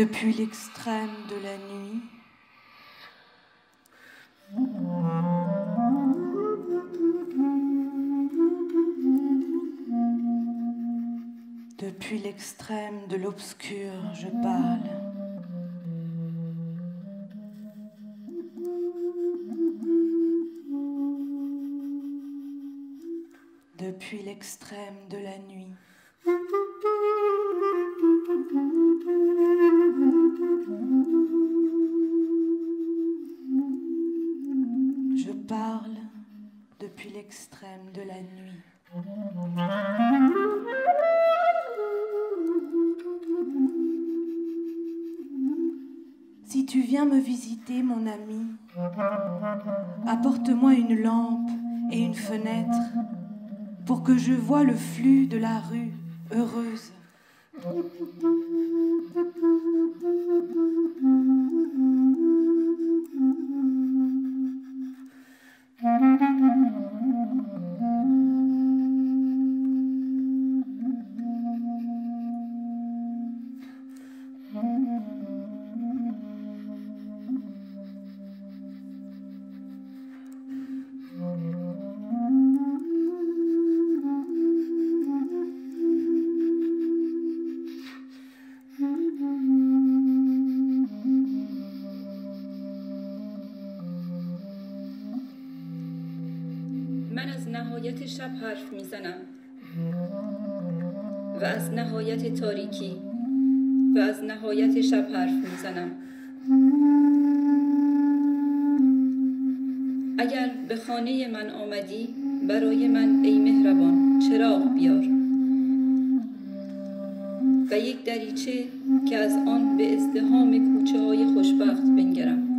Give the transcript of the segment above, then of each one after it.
depuis l'extrême de la nuit. Depuis l'extrême de l'obscur, je parle. Depuis l'extrême de la nuit. De la nuit. Si tu viens me visiter, mon ami, apporte-moi une lampe et une fenêtre pour que je voie le flux de la rue heureuse. تاریکی و از نهایت شب حرف می‌زنم. اگر به خانه من آمدی برای من ای مهربان چراغ بیار. و یک دریچه که از آن به ازدهام کوچه های خوشبخت بنگرم.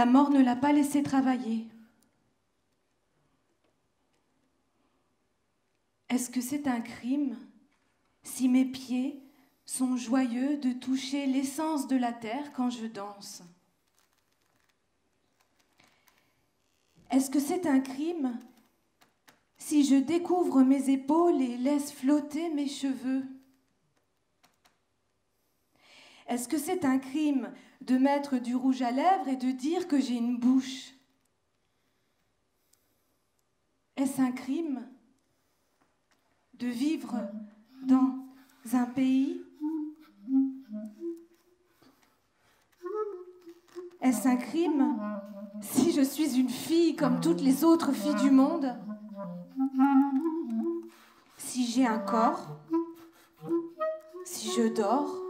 La mort ne l'a pas laissé travailler. Est-ce que c'est un crime si mes pieds sont joyeux de toucher l'essence de la terre quand je danse? Est-ce que c'est un crime si je découvre mes épaules et laisse flotter mes cheveux? Est-ce que c'est un crime de mettre du rouge à lèvres et de dire que j'ai une bouche. Est-ce un crime de vivre dans un pays? Est-ce un crime si je suis une fille comme toutes les autres filles du monde? Si j'ai un corps? Si je dors?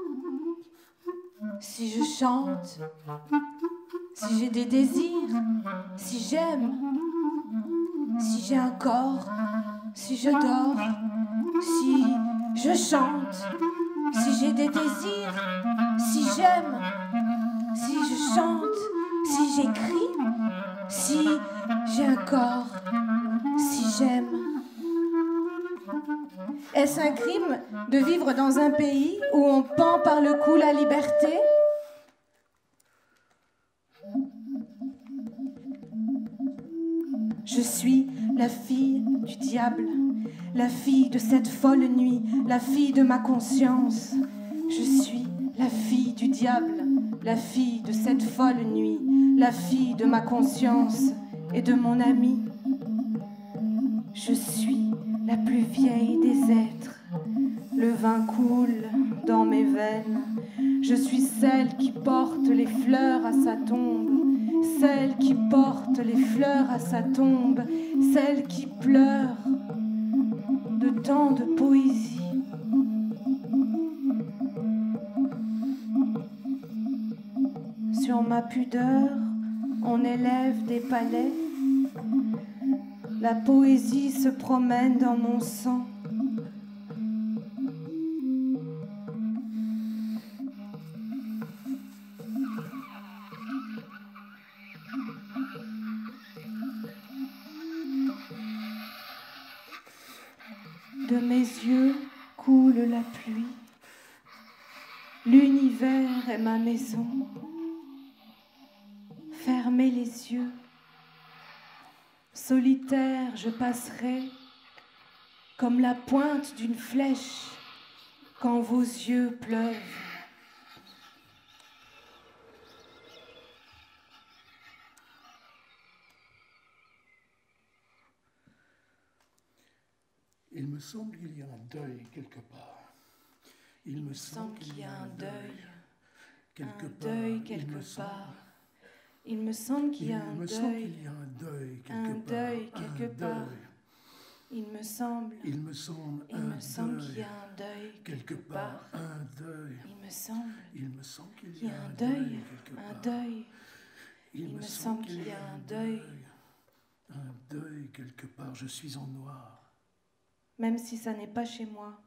Si je chante Si j'ai des désirs Si j'aime Si j'ai un corps Si je dors Si je chante Si j'ai des désirs Si j'aime Si je chante si j'écris, si j'ai un corps, si j'aime. Est-ce un crime de vivre dans un pays où on pend par le cou la liberté? Je suis la fille du diable, la fille de cette folle nuit, la fille de ma conscience. Je suis la fille du diable, la fille de cette folle nuit, la fille de ma conscience et de mon ami. Je suis la plus vieille des êtres. Le vin coule dans mes veines. Je suis celle qui porte les fleurs à sa tombe celle qui porte les fleurs à sa tombe, celle qui pleure de tant de poésie. Sur ma pudeur, on élève des palais. La poésie se promène dans mon sang. De mes yeux coule la pluie. L'univers est ma maison. Je passerai comme la pointe d'une flèche quand vos yeux pleuvent. Il me semble qu'il y a un deuil quelque part. Il me semble qu'il y a un deuil, quelque un part. deuil Il quelque part. Il me semble qu'il y a un me semble deuil. y a un deuil quelque Un part. deuil Un quelque part. deuil. Il me semble, Il me semble il me semble qu'il y a un deuil quelque part. Un deuil. Il me semble Il me semble qu'il y a un deuil, quelque un part. deuil. Il, Il me semble qu'il y a un deuil. Un deuil quelque part. Je suis en noir. même si ça n'est pas chez moi.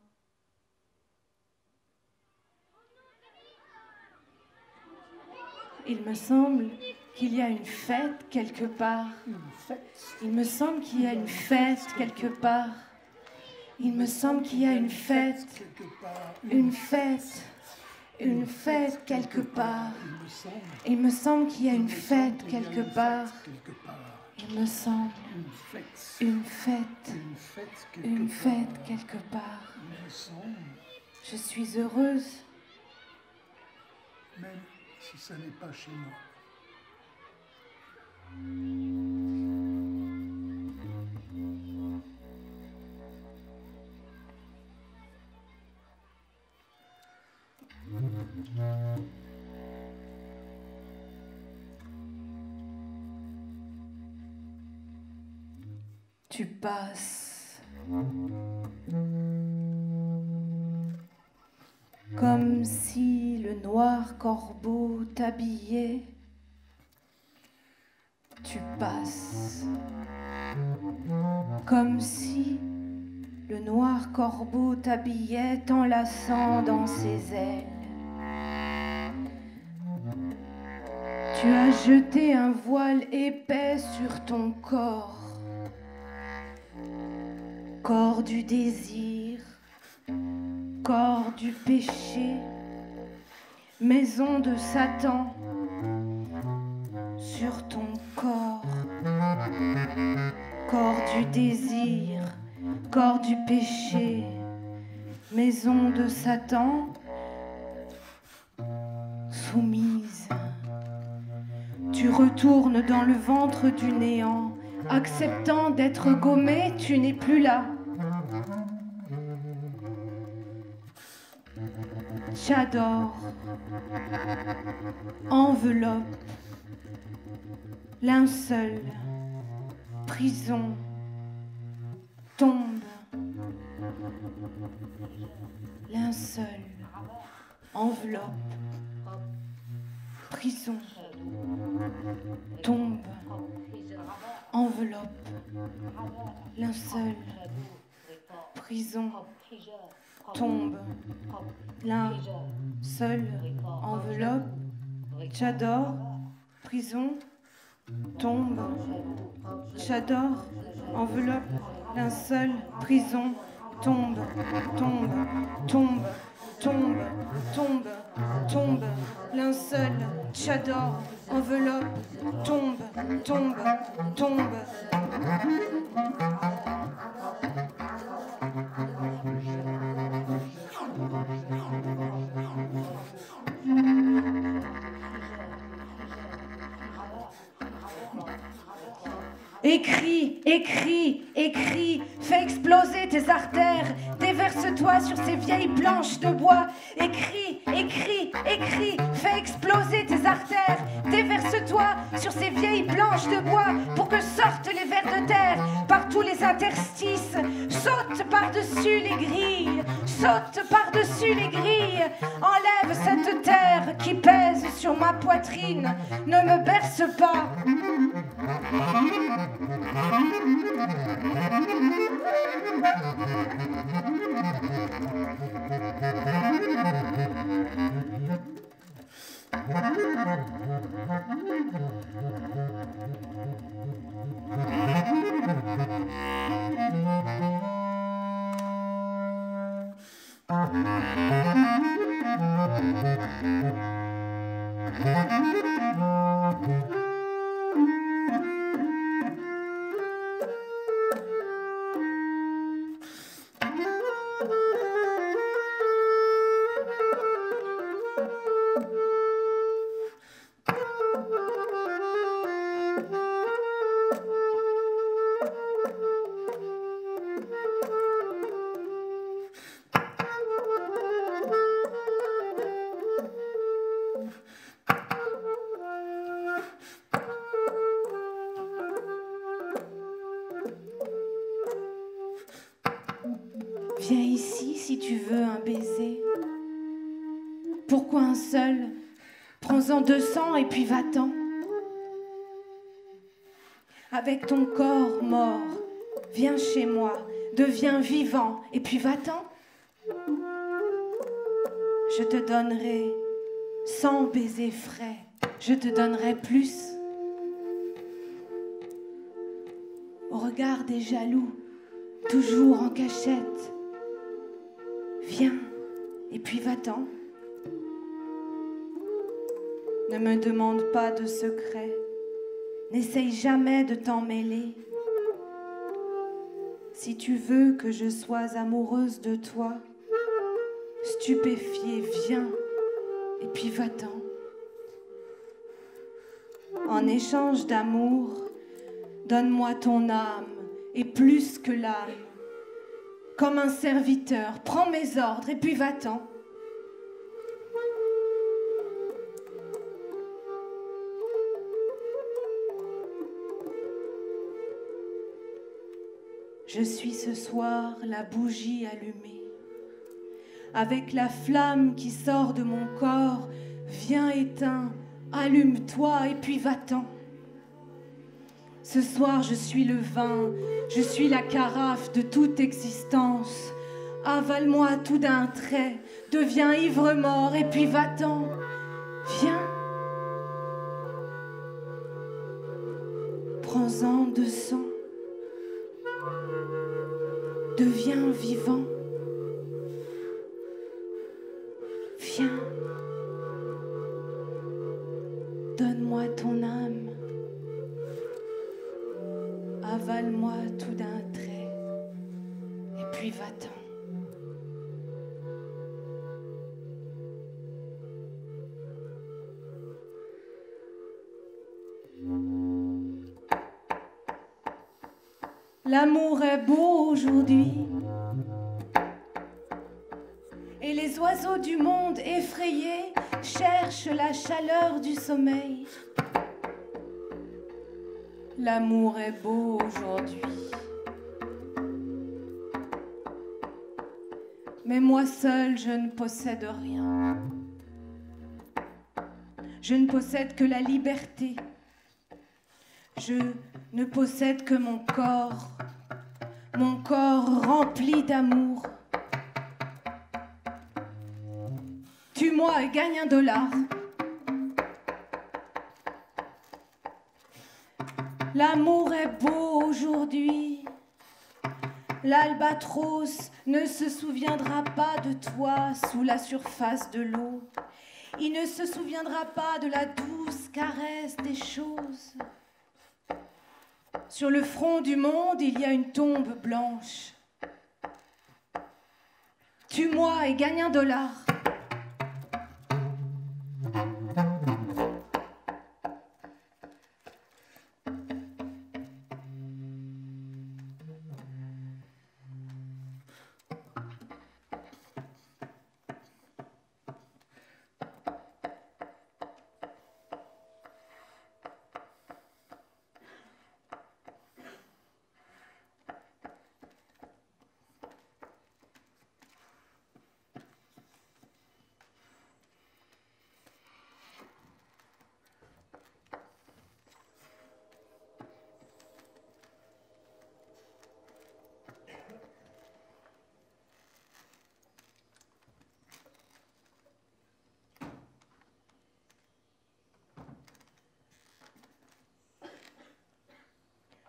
Il me semble qu'il y a une fête quelque part. Il me semble qu'il y a une fête quelque part. Il me semble qu'il y a une fête, une fête, une fête quelque part. Il me semble. Qu'il y a une fête quelque part. Il me semble Une fête. une fête, quelque part. Je suis heureuse. Même si ça n'est pas chez moi. Tu passes comme si le noir corbeau t'habillait. Le noir corbeau t'habillait t'enlaçant dans ses ailes. Tu as jeté un voile épais sur ton corps. Corps du désir, corps du péché, maison de Satan sur ton corps, corps du désir, corps du péché, maison de Satan soumise. Tu retournes dans le ventre du néant, acceptant d'être gommé, tu n'es plus là. J'adore. Enveloppe. Linceul. Prison. Linceul. Enveloppe. Prison. Tombe. Enveloppe. Linceul. Prison. Tombe. Linceul. Enveloppe. J'adore. Prison. Tombe. J'adore. Enveloppe. Linceul. Prison. Tombe. Tombe. Tombe. Tombe. Tombe. Tombe. Linceul. J'adore. Enveloppe. Tombe. Tombe. Tombe. Écris, écris, écris, fais exploser tes artères, déverse-toi sur ces vieilles planches de bois. Écris, écris, écris, fais exploser tes artères, déverse Allez, verse-toi sur ces vieilles planches de bois pour que sortent les vers de terre par tous les interstices. Saute par-dessus les grilles, saute par-dessus les grilles. Enlève cette terre qui pèse sur ma poitrine. Ne me berce pas. Viens 200 et puis va-t'en. Avec ton corps mort, viens chez moi, deviens vivant et puis va-t'en. Je te donnerai 100 baisers frais, je te donnerai plus. Au regard des jaloux, toujours en cachette, viens et puis va-t'en. Ne me demande pas de secret. N'essaye jamais de t'en mêler. Si tu veux que je sois amoureuse de toi, stupéfié, viens et puis va-t'en. En échange d'amour, donne-moi ton âme et plus que l'âme comme un serviteur, prends mes ordres et puis va-t'en. Je suis ce soir la bougie allumée. Avec la flamme qui sort de mon corps, viens éteins, allume-toi et puis va-t'en. Ce soir, je suis le vin, je suis la carafe de toute existence. Avale-moi tout d'un trait, deviens ivre-mort et puis va-t'en. Viens. Prends-en de sang. Deviens vivant. Cherchent la chaleur du sommeil. L'amour est beau aujourd'hui. Mais moi seul, je ne possède rien. Je ne possède que la liberté. Je ne possède que mon corps, mon corps rempli d'amour. Et gagne un dollar. L'amour est beau aujourd'hui. L'albatros ne se souviendra pas de toi sous la surface de l'eau. Il ne se souviendra pas de la douce caresse des choses. Sur le front du monde, il y a une tombe blanche. Tue-moi et gagne un dollar.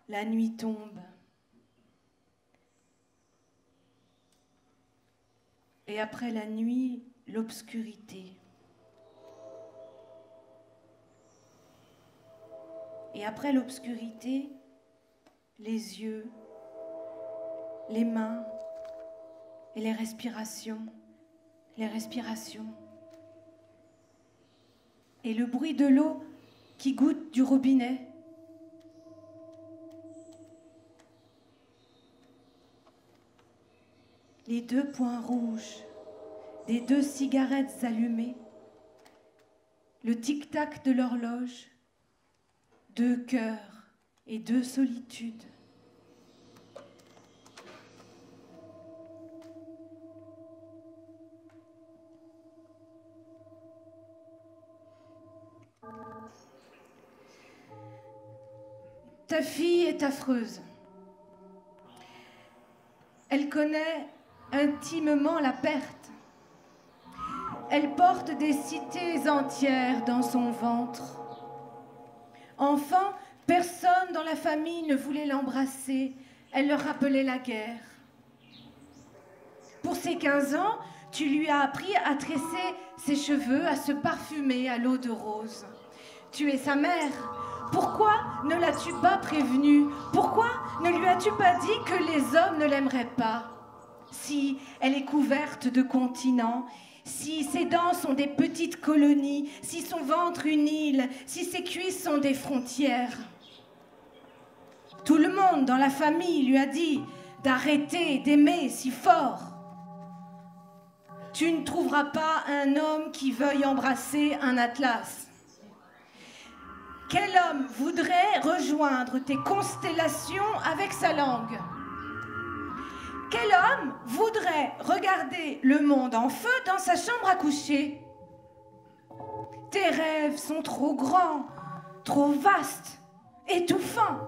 La nuit tombe. Et après la nuit, l'obscurité. Et après l'obscurité, les yeux, les mains et les respirations, les respirations. Et le bruit de l'eau qui goûte du robinet. Deux points rouges des deux cigarettes allumées, le tic-tac de l'horloge, deux cœurs et deux solitudes. Ta fille est affreuse. Elle connaît intimement la perte. Elle porte des cités entières dans son ventre. Enfant, personne dans la famille ne voulait l'embrasser. Elle leur rappelait la guerre. Pour ses 15 ans, tu lui as appris à tresser ses cheveux, à se parfumer à l'eau de rose. Tu es sa mère. Pourquoi ne l'as-tu pas prévenue? Pourquoi ne lui as-tu pas dit que les hommes ne l'aimeraient pas? Si elle est couverte de continents, si ses dents sont des petites colonies, si son ventre une île, si ses cuisses sont des frontières. Tout le monde dans la famille lui a dit d'arrêter d'aimer si fort. Tu ne trouveras pas un homme qui veuille embrasser un atlas. Quel homme voudrait rejoindre tes constellations avec sa langue? Quel homme voudrait regarder le monde en feu dans sa chambre à coucher? Tes rêves sont trop grands, trop vastes, étouffants.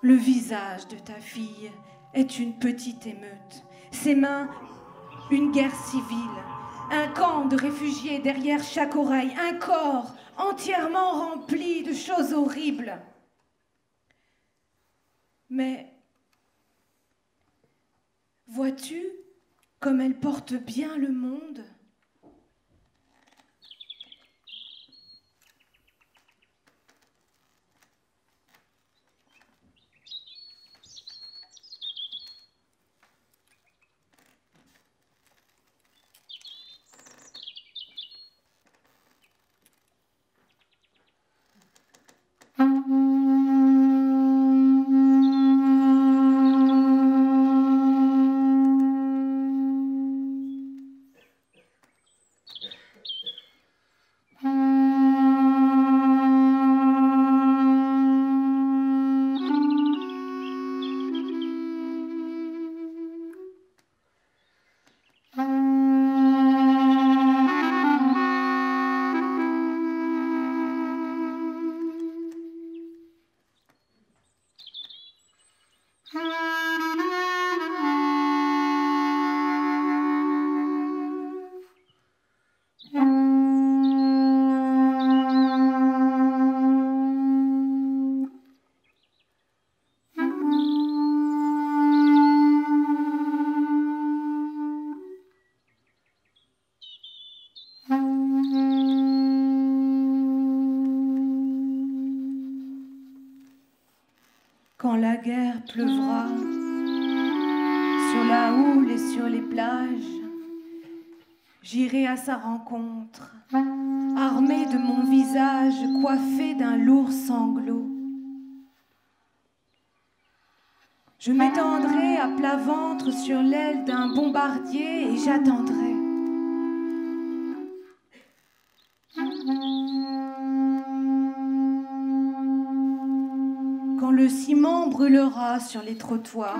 Le visage de ta fille est une petite émeute, ses mains une guerre civile, un camp de réfugiés derrière chaque oreille, un corps entièrement rempli de choses horribles. Vois-tu comme elle porte bien le monde? Pleuvra sur la houle et sur les plages, j'irai à sa rencontre, armée de mon visage coiffé d'un lourd sanglot. Je m'étendrai à plat ventre sur l'aile d'un bombardier et j'attendrai. Le ciment brûlera sur les trottoirs,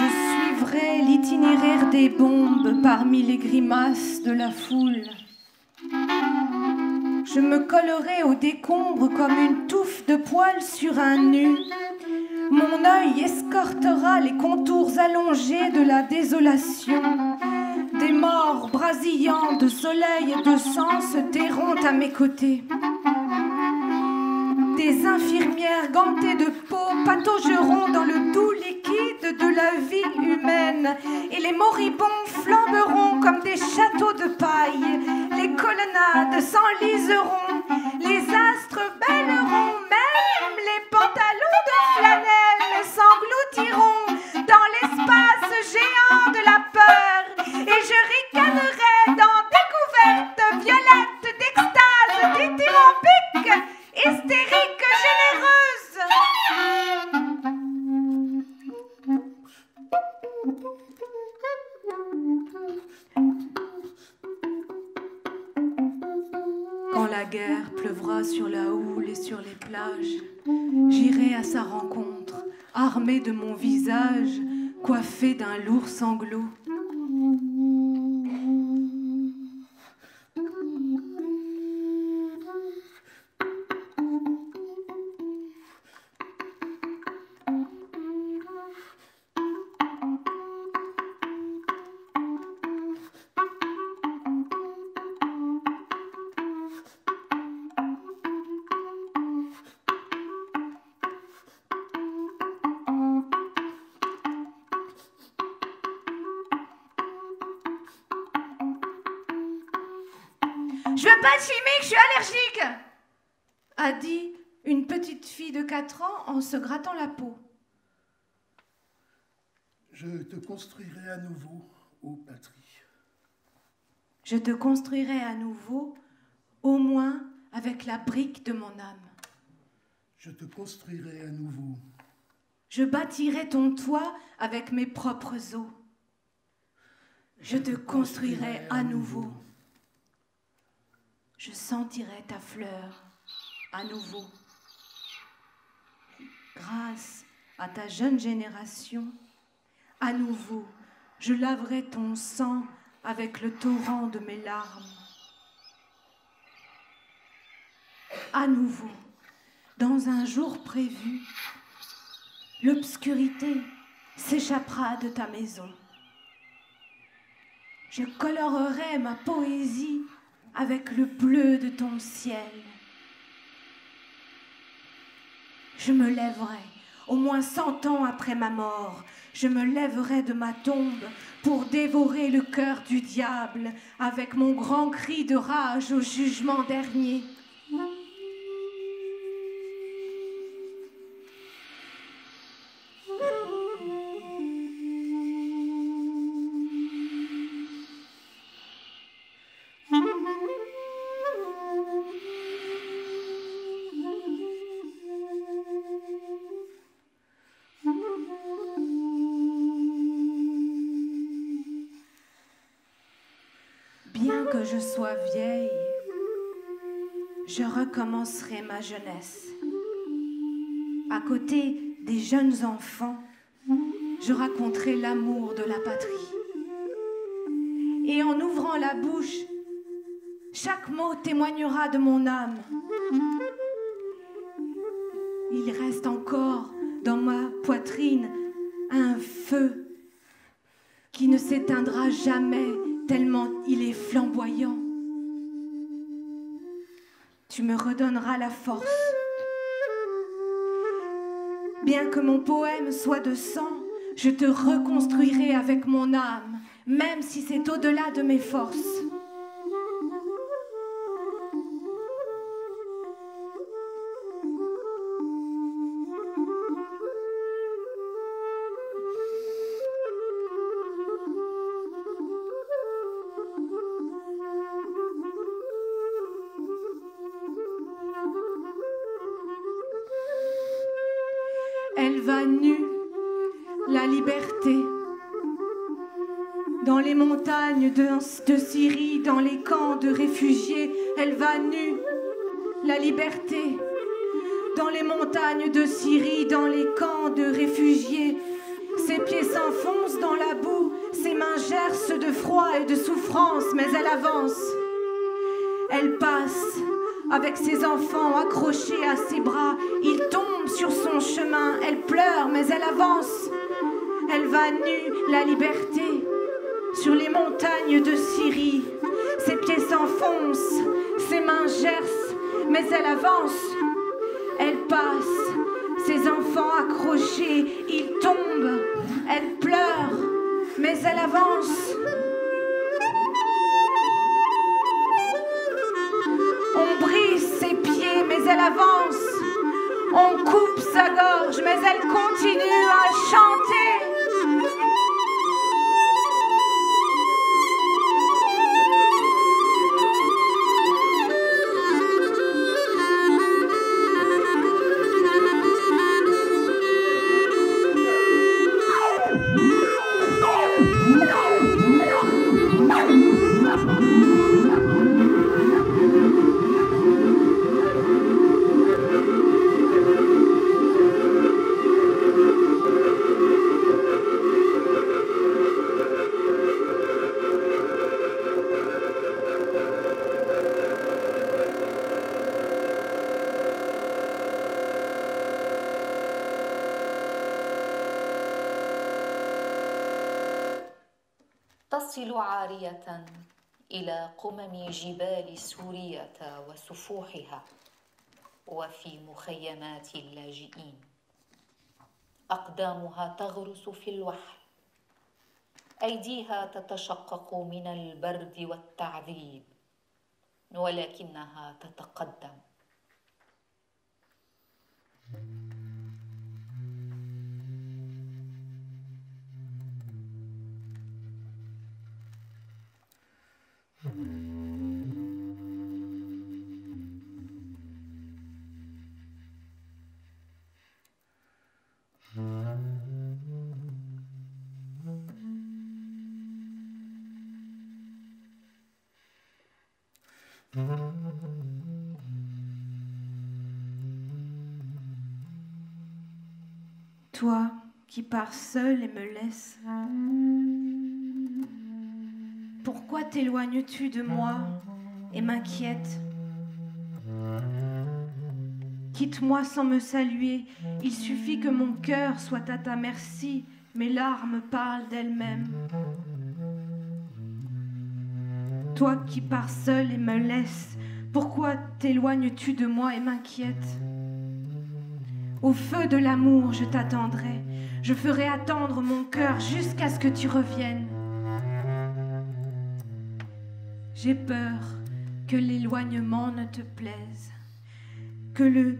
je suivrai l'itinéraire des bombes parmi les grimaces de la foule. Je me collerai au décombre comme une touffe de poils sur un nu. Mon œil escortera les contours allongés de la désolation. Des morts brasillants de soleil et de sang se terront à mes côtés. Les infirmières gantées de peau pataugeront dans le doux liquide de la vie humaine. Et les moribonds flamberont comme des châteaux de paille. Les colonnades s'enliseront, sur la houle et sur les plages, j'irai à sa rencontre, armé de mon visage, coiffé d'un lourd sanglot. 4 ans en se grattant la peau. Je te construirai à nouveau, ô patrie. Je te construirai à nouveau, au moins avec la brique de mon âme. Je te construirai à nouveau. Je bâtirai ton toit avec mes propres os. Je te construirai à nouveau. Je sentirai ta fleur à nouveau. Grâce à ta jeune génération, à nouveau, je laverai ton sang avec le torrent de mes larmes. À nouveau, dans un jour prévu, l'obscurité s'échappera de ta maison. Je colorerai ma poésie avec le bleu de ton ciel. Je me lèverai, au moins cent ans après ma mort, je me lèverai de ma tombe pour dévorer le cœur du diable avec mon grand cri de rage au jugement dernier. Recommencerai ma jeunesse. À côté des jeunes enfants, je raconterai l'amour de la patrie. Et en ouvrant la bouche, chaque mot témoignera de mon âme. Il reste encore dans ma poitrine un feu qui ne s'éteindra jamais tellement il est flamboyant. Tu me redonneras la force. Bien que mon poème soit de sang, je te reconstruirai avec mon âme, même si c'est au-delà de mes forces. De, Syrie, dans les camps de réfugiés, elle va nue, la liberté. Dans les montagnes de Syrie, dans les camps de réfugiés, ses pieds s'enfoncent dans la boue, ses mains gercent de froid et de souffrance, mais elle avance. Elle passe avec ses enfants accrochés à ses bras. Il tombe sur son chemin, elle pleure, mais elle avance. Elle va nue, la liberté, sur les montagnes de Syrie. Ses pieds s'enfoncent, ses mains gercent, mais elle avance. Elle passe, ses enfants accrochés, ils tombent. Elle pleure, mais elle avance. On brise ses pieds, mais elle avance. On coupe sa gorge, mais elle continue à chanter. إلى قمم جبال سورية وسفوحها وفي مخيمات اللاجئين. أقدامها تغرس في الوحل. أيديها تتشقق من البرد والتعذيب ولكنها تتقدم. Toi qui pars seul et me laisses. Pourquoi t'éloignes-tu de moi et m'inquiètes? Quitte-moi sans me saluer, il suffit que mon cœur soit à ta merci, mes larmes parlent d'elles-mêmes. Toi qui pars seul et me laisses, pourquoi t'éloignes-tu de moi et m'inquiètes? Au feu de l'amour, je t'attendrai, je ferai attendre mon cœur jusqu'à ce que tu reviennes. J'ai peur que l'éloignement ne te plaise, que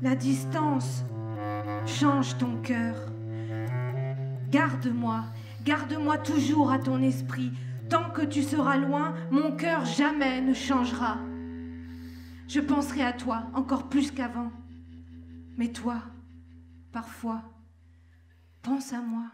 la distance change ton cœur. Garde-moi, garde-moi toujours à ton esprit. Tant que tu seras loin, mon cœur jamais ne changera. Je penserai à toi encore plus qu'avant. Mais toi, parfois, pense à moi.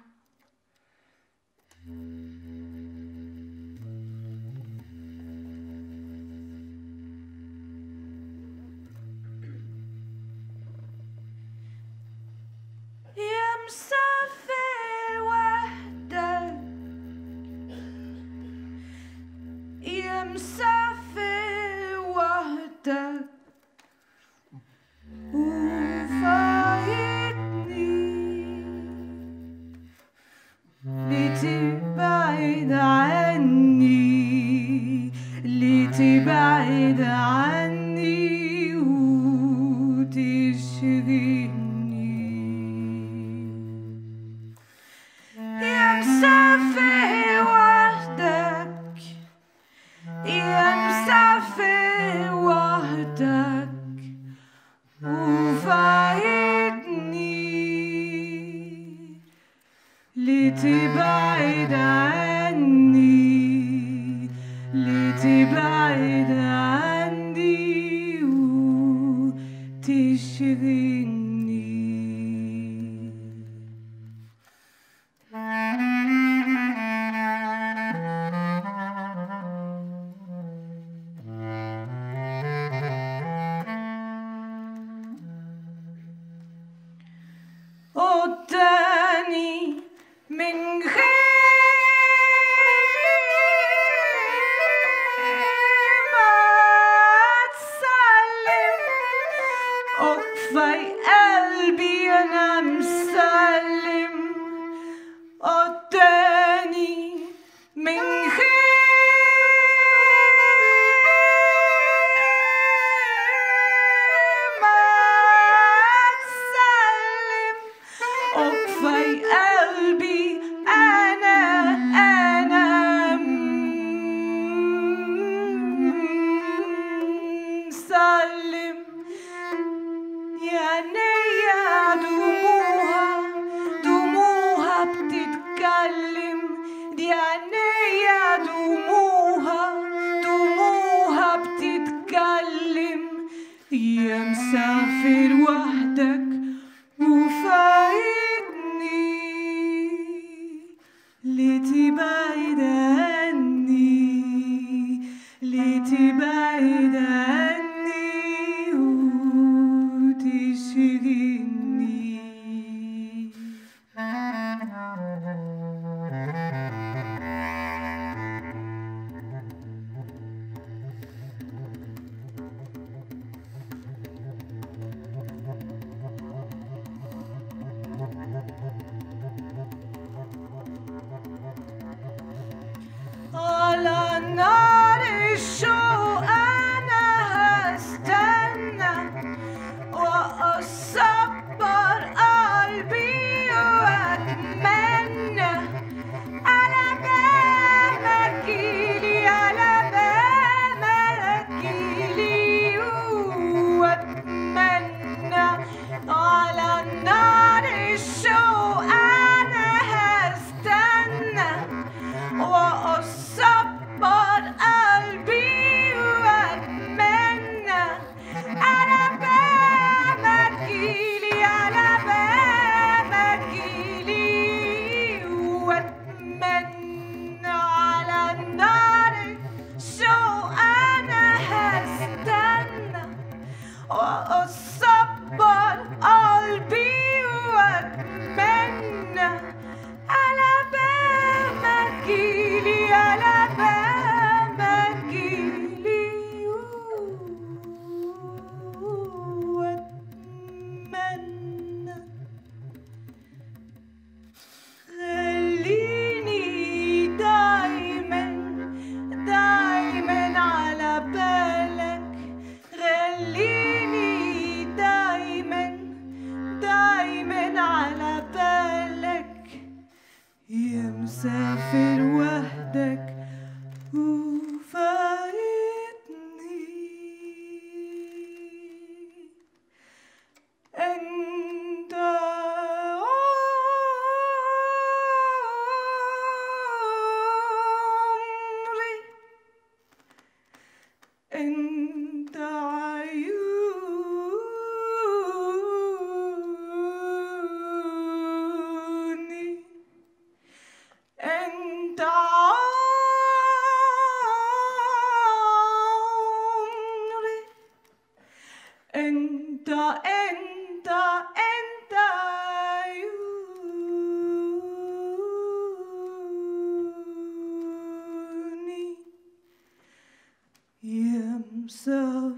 himself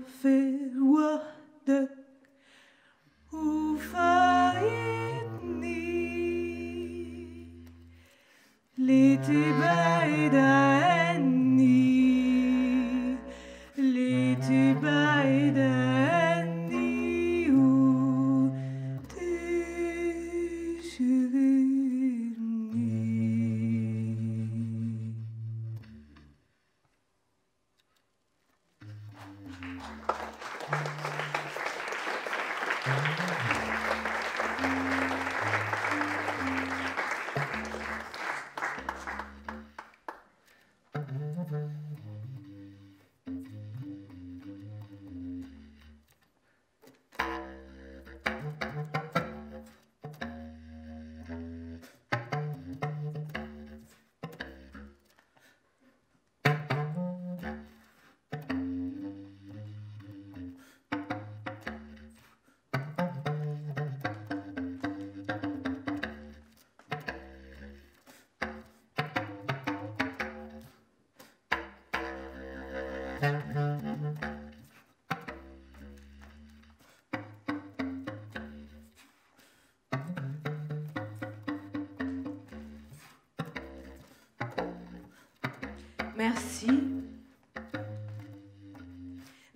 Merci.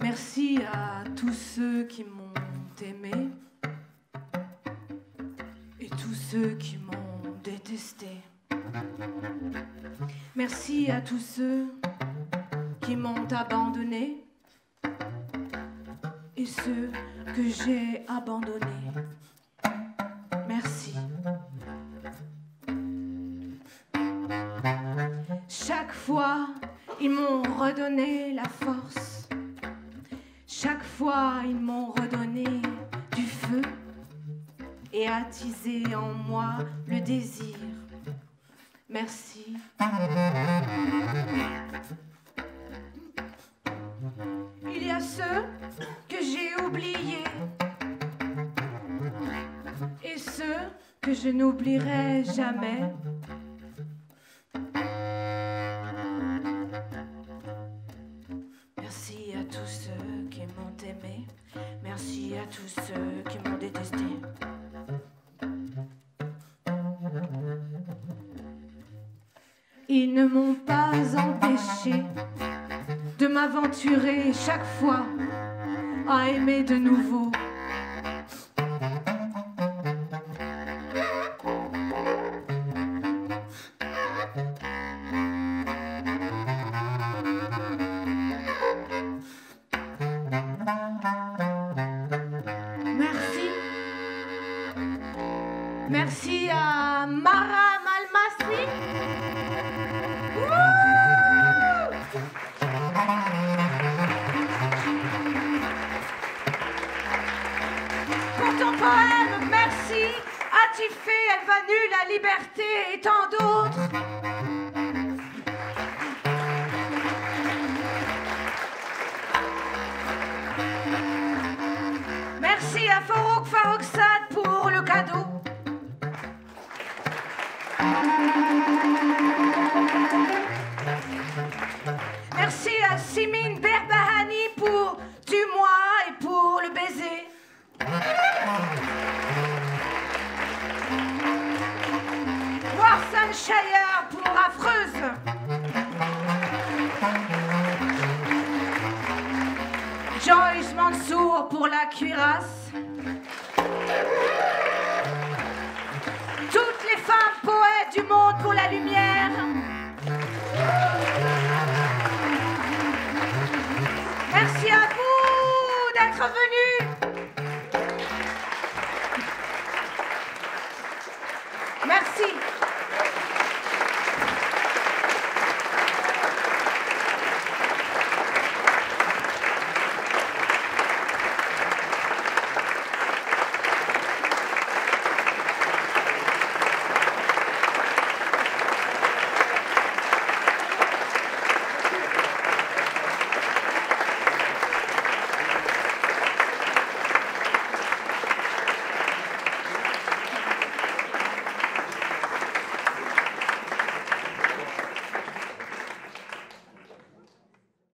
Merci à tous ceux qui m'ont aimé et tous ceux qui m'ont détesté. Merci à tous ceux abandonné et ceux que j'ai abandonnés. À tous ceux qui m'ont détesté. Ils ne m'ont pas empêché de m'aventurer chaque fois à aimer de nouveau. Simine Berbahani pour Tue-moi et pour le baiser. Warsan Shire pour Affreuse. Joyce Mansour pour la cuirasse.